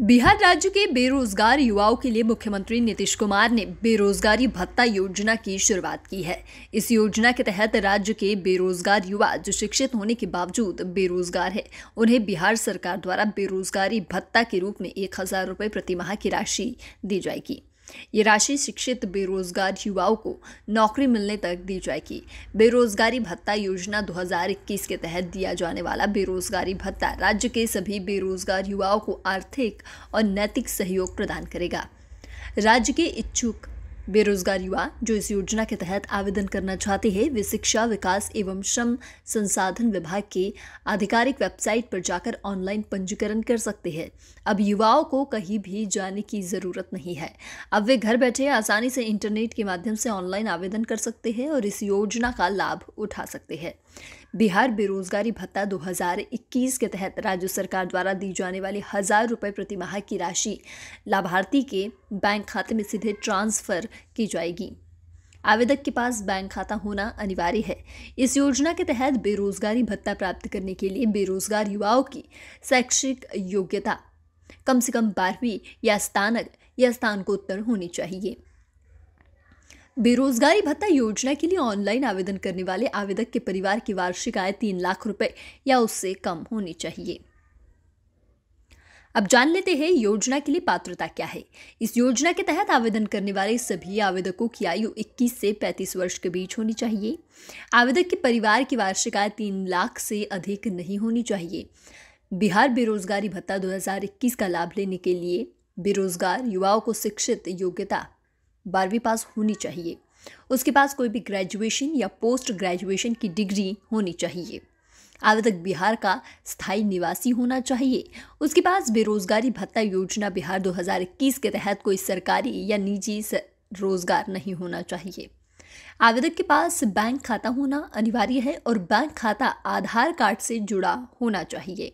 बिहार राज्य के बेरोजगार युवाओं के लिए मुख्यमंत्री नीतीश कुमार ने बेरोजगारी भत्ता योजना की शुरुआत की है। इस योजना के तहत राज्य के बेरोजगार युवा जो शिक्षित होने के बावजूद बेरोजगार है, उन्हें बिहार सरकार द्वारा बेरोजगारी भत्ता के रूप में एक हज़ार रुपये प्रति माह की राशि दी जाएगी। ये राशि शिक्षित बेरोजगार युवाओं को नौकरी मिलने तक दी जाएगी। बेरोजगारी भत्ता योजना 2021 के तहत दिया जाने वाला बेरोजगारी भत्ता राज्य के सभी बेरोजगार युवाओं को आर्थिक और नैतिक सहयोग प्रदान करेगा। राज्य के इच्छुक बेरोजगार युवा जो इस योजना के तहत आवेदन करना चाहते हैं, वे शिक्षा, विकास एवं श्रम संसाधन विभाग के आधिकारिक वेबसाइट पर जाकर ऑनलाइन पंजीकरण कर सकते हैं। अब युवाओं को कहीं भी जाने की ज़रूरत नहीं है। अब वे घर बैठे आसानी से इंटरनेट के माध्यम से ऑनलाइन आवेदन कर सकते हैं और इस योजना का लाभ उठा सकते हैं। बिहार बेरोजगारी भत्ता 2021 के तहत राज्य सरकार द्वारा दी जाने वाली हज़ार रुपये प्रति माह की राशि लाभार्थी के बैंक खाते में सीधे ट्रांसफ़र की जाएगी। आवेदक के पास बैंक खाता होना अनिवार्य है। इस योजना के तहत बेरोजगारी भत्ता प्राप्त करने के लिए बेरोजगार युवाओं की शैक्षिक योग्यता कम से कम बारहवीं या स्नातक या स्नातकोत्तर होनी चाहिए। बेरोजगारी भत्ता योजना के लिए ऑनलाइन आवेदन करने वाले आवेदक के परिवार की वार्षिक आय तीन लाख रुपए या उससे कम होनी चाहिए। अब जान लेते हैं योजना के लिए पात्रता क्या है। इस योजना के तहत आवेदन करने वाले सभी आवेदकों की आयु 21 से 35 वर्ष के बीच होनी चाहिए। आवेदक के परिवार की वार्षिक आय तीन लाख से अधिक नहीं होनी चाहिए। बिहार बेरोजगारी भत्ता 2021 का लाभ लेने के लिए बेरोजगार युवाओं को शिक्षित योग्यता बारहवीं पास होनी चाहिए। उसके पास कोई भी ग्रेजुएशन या पोस्ट ग्रेजुएशन की डिग्री होनी चाहिए। आवेदक बिहार का स्थायी निवासी होना चाहिए। उसके पास बेरोजगारी भत्ता योजना बिहार 2021 के तहत कोई सरकारी या निजी रोज़गार नहीं होना चाहिए। आवेदक के पास बैंक खाता होना अनिवार्य है और बैंक खाता आधार कार्ड से जुड़ा होना चाहिए।